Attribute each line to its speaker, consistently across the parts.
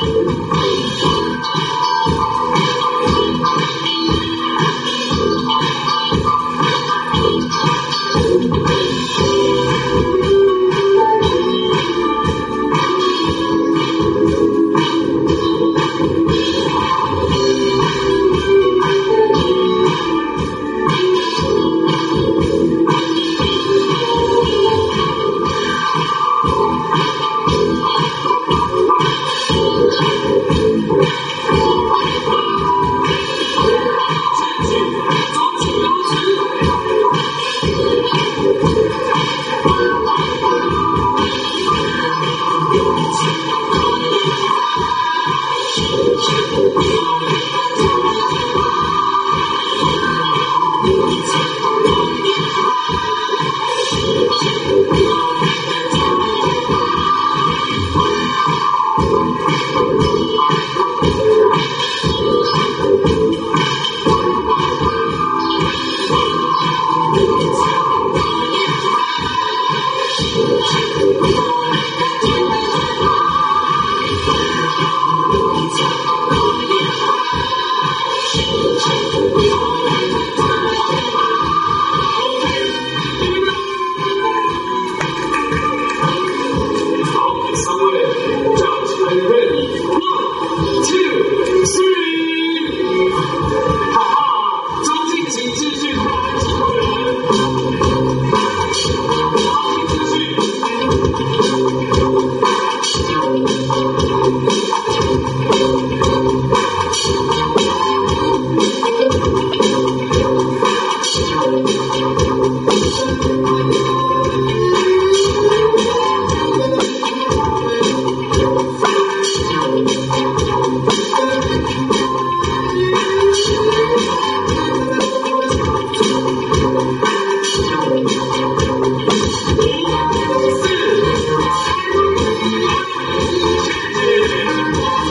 Speaker 1: Thank you.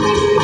Speaker 1: Thank you.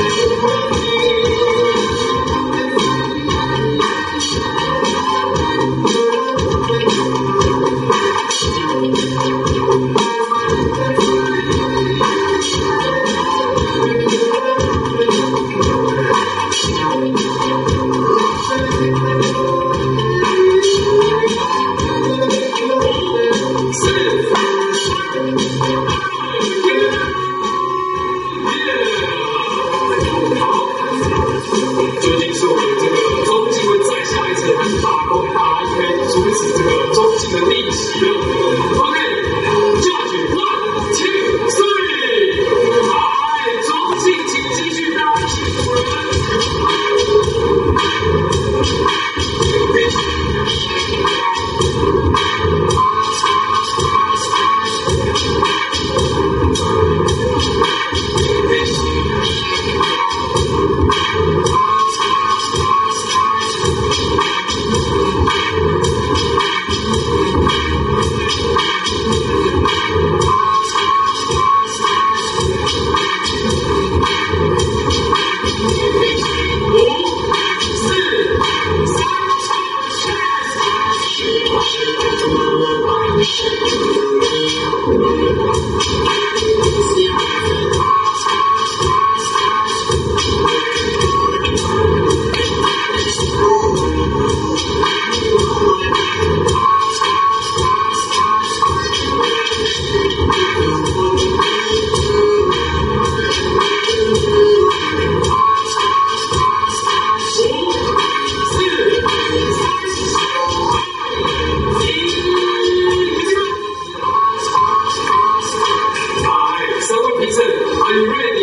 Speaker 2: Amen.